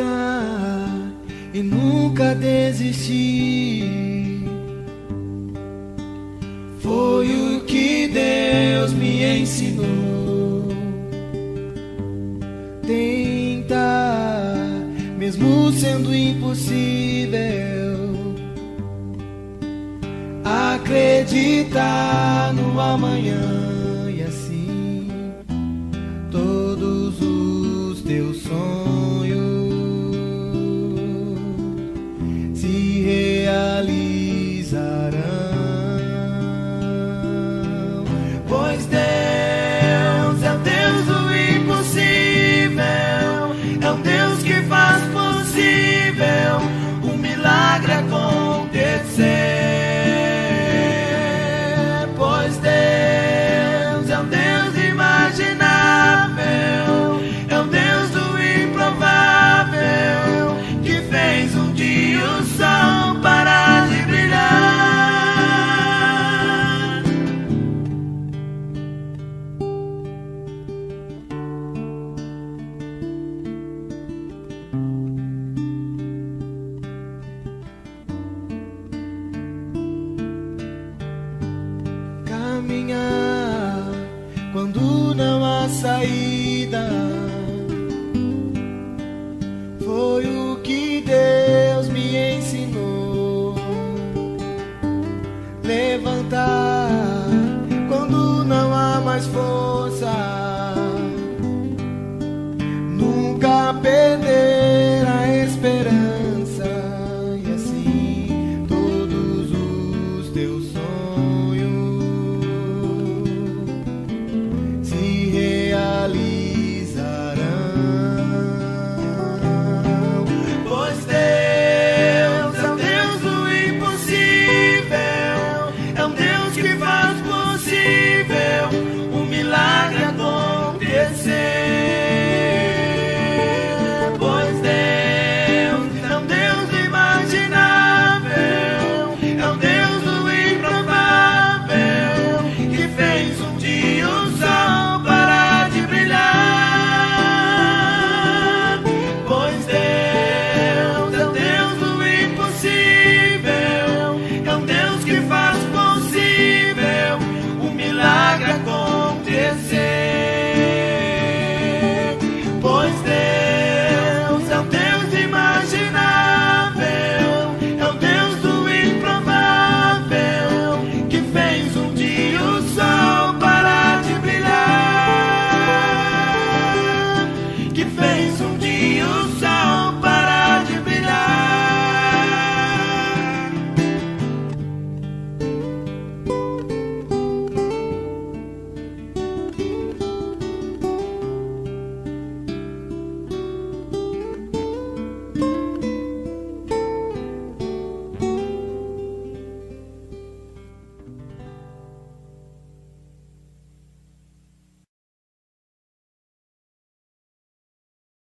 lutar e nunca desistir. Foi o que Deus me ensinou. Tentar, mesmo sendo impossível, acreditar no amanhã. saída. Foi o que Deus me ensinou. Levantar quando não há mais força. Nunca perder a esperança. E assim todos os teus sonhos. see.